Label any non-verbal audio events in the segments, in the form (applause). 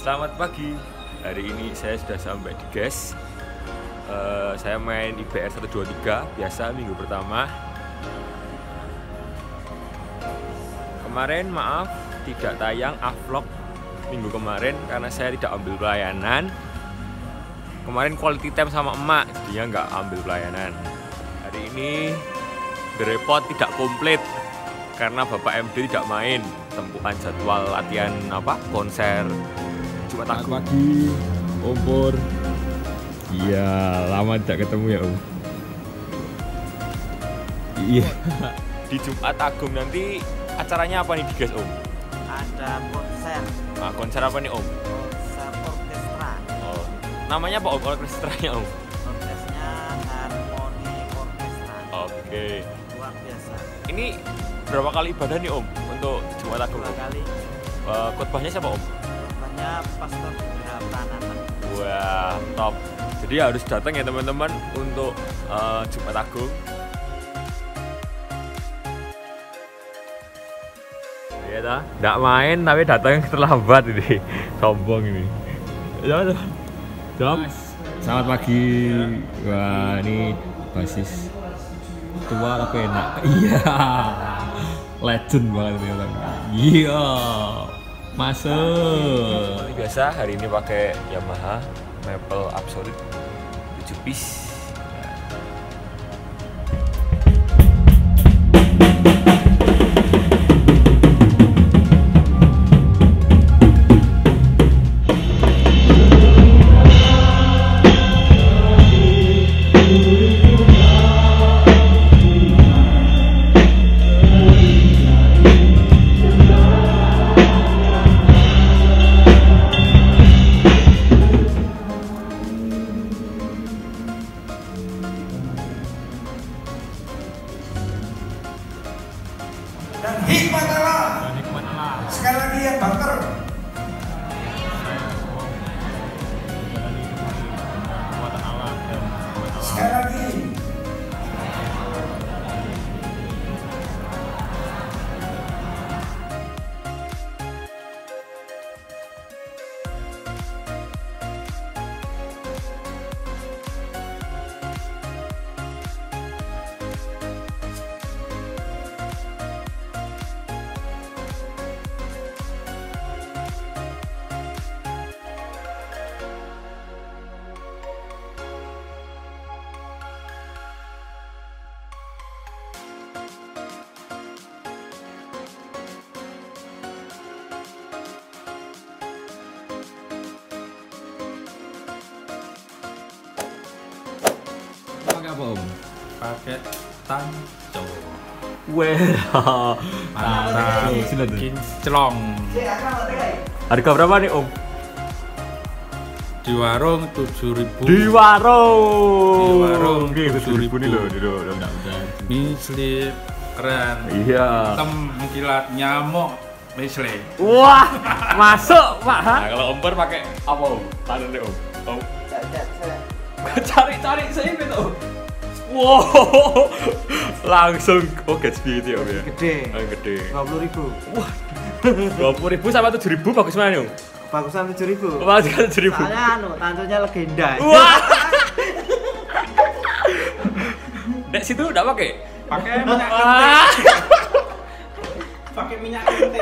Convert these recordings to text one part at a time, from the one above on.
Selamat pagi. Hari ini saya sudah sampai di GES. Eh, saya main IBR 123 biasa minggu pertama. Kemarin maaf tidak tayang vlog minggu kemarin karena saya tidak ambil pelayanan. Kemarin quality time sama emak, jadinya nggak ambil pelayanan. Hari ini The Report tidak komplit karena Bapak MD tidak main tempuhan jadwal latihan apa konser Jumat Selamat Agung. pagi, Om Pur. Iya, lama tidak ketemu ya Om. Iya, (laughs) Di Jumat Agung nanti acaranya apa nih di guys Om? ada konser Nah, konser apa nih Om? konser orkestra Oh, namanya apa Om? Orkestranya Om? orkesnya harmoni orkestra Oke. luar biasa Ini berapa kali ibadah nih Om untuk Jumat Agung? dua kali Eh, khotbahnya siapa Om? Korbannya pastor Pranata Wah, top. Jadi harus datang ya teman-teman untuk eh, Jumat Agung. Iya dah, nggak main tapi datang (laughs) terlambat ini. Sombong ini. Ya, ya. Jom. selamat pagi. Wah, ini basis tua tapi enak. (laughs) Iya, legend banget ini orang. Iya, masuk. Seperti biasa hari ini pakai Yamaha Maple Absolute 7 piece. Dan hikmat Allah. Sekali lagi yang banter. Pakai tanco Wah, mantap kinclong harga berapa nih Om? di warung 7000 Di warung. Di warung, tujuh ribu nih loh, 7.000. nih loh, mie slip keren Iya. hitam kilat nyamuk misle Wah, masuk Pak. Nah, kalau Om Pur pakai apa Om? Tanya deh Om. Om. (laughs) Cari-cari saya itu Om. Wow, langsung oh Gatsby itu ya Om ya. gede Oh, gede. 20 ribu Dua puluh ribu sama tujuh ribu bagus mana Om? bagusan 7 ribu Bagus kan tujuh ribu. soalnya anu tantunya legenda Wah. (laughs) Dek situ udah pakai? pakai minyak Wah. pakai minyak kentik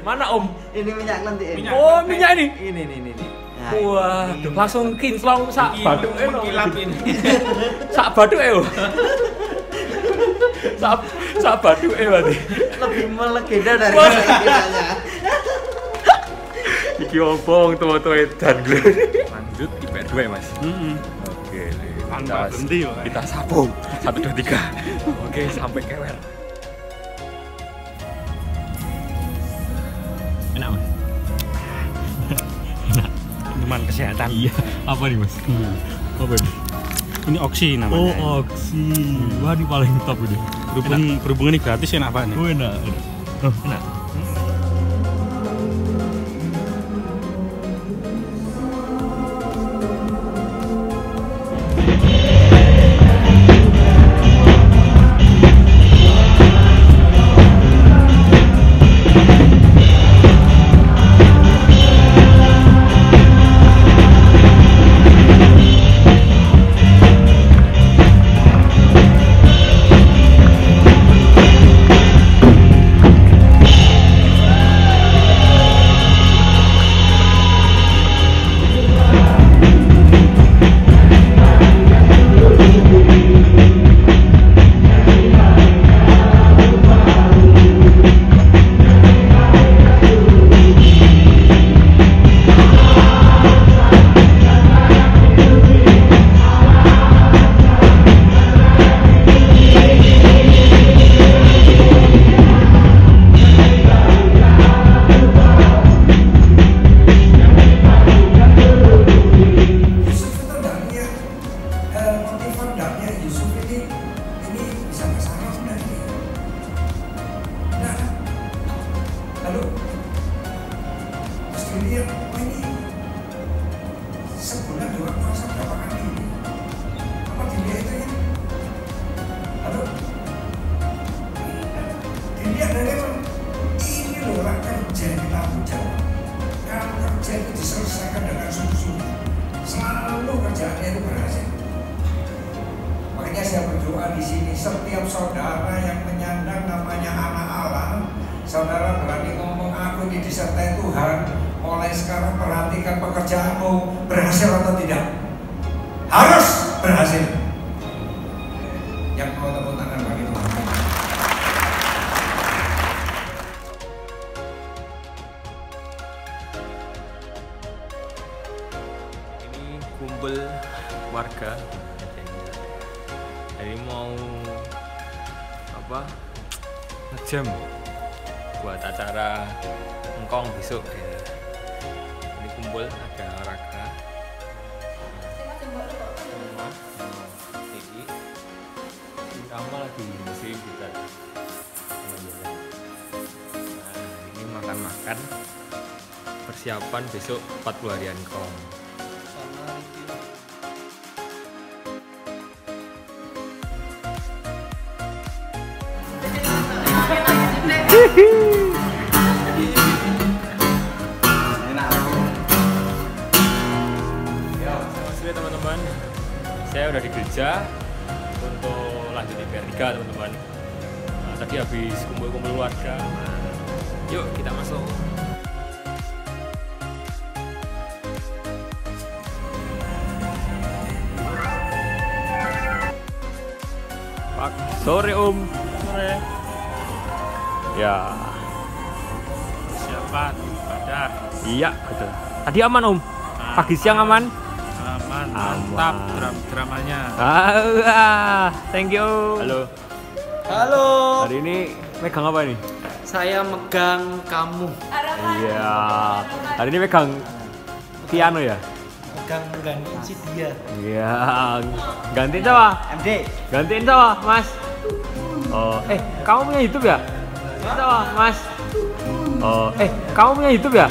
Mana Om? ini minyak nanti ini Minyak. Oh, minyak ini. ini ini nih Nah, ini. Wah, langsung kinclong sak Iki baduk eh mengkilap ini (laughs) sak baduk eh. oh. (laughs) Sak sak baduk eh berarti. lebih melegenda dari Wah. legendanya (laughs) Iki opo wong tua-tua edan gue. Lanjut IPR 2 ya, Mas. Oke, nih. Tanpa kita, berhenti, Pak. kita sapu. Satu dua tiga. Oke, sampai kewer. Minuman kesehatan. Iya, apa nih Mas? Apa ini? Ini oksi namanya. Oh, oksi. Wah, ini paling top ini. berhubung berhubung ini gratis enak pak nih. Oh, enak. enak. Oh, enak. Dia ini sebulan dua puasa berapa kali apa dilihat itu ya? kan aduh dilihat dari ini loh orang kerja yang kita puja kalau kerja itu diselesaikan dengan sungguh-sungguh selalu kerjaannya itu berhasil. Makanya saya berdoa di sini setiap saudara yang menyandang namanya anak Allah saudara berani ngomong aku ini disertai Tuhan Mulai sekarang perhatikan pekerjaanmu berhasil atau tidak. Harus berhasil. Yang mau tepuk tangan bagi Tuhan. ini kumpul warga jadi mau apa ngejam buat acara engkong besok ya. Kumpul ada sama lagi? Musim kita nah ini makan-makan. Persiapan besok 40 harian kong sore Om. Sore. Ya, Siapa? Ibadah. iya betul. Tadi aman Om. Pagi siang aman. Aman, Aman. mantap dram-dramanya. Ah, thank you. Halo. Halo. Hari ini megang apa nih? Saya megang kamu. Iya. Hari ini megang piano ya? Megang mengganti dia. Iya. Gantiin siapa? MD. Gantiin siapa, Mas? Oh, eh, kamu punya YouTube ya? Siapa, Mas? Oh, eh, kamu punya YouTube ya?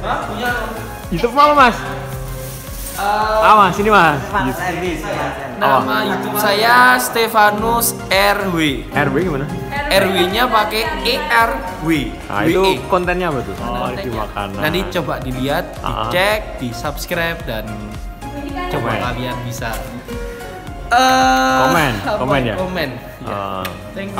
punya. YouTube apa, Mas? Ah, Mas, sini, Mas. Mas. Nama YouTube saya Stefanus RW. RW gimana? RW-nya pakai ERW. Nah, itu kontennya apa tuh? Oh, di makanan. Nanti coba dilihat, Ah. dicek, di subscribe dan coba kalian bisa eh, Komen, komen ya? Komen. Ya. Ah, Thank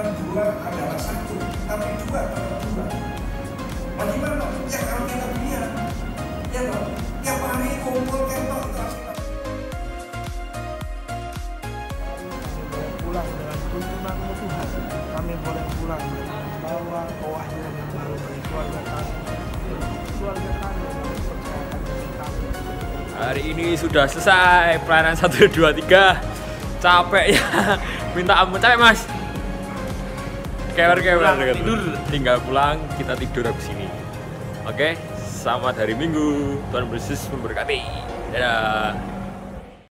kamu tapi dua tetap dua. Bagaimana? Ya kalau kita biar, ya toh, tiap hari kumpul kita pulang dengan tuntunanmu Tuhan kami boleh pulang dengan membawa kewahyu yang baru bagi keluarga kami keluarga kami Hari ini sudah selesai pelayanan 1 2 3. Capek ya. Minta ampun capek, Mas. Kewer-kewer Pulang, tidur. Tinggal pulang, kita tidur habis ini. Oke, selamat hari Minggu. Tuhan Yesus memberkati. Dadah.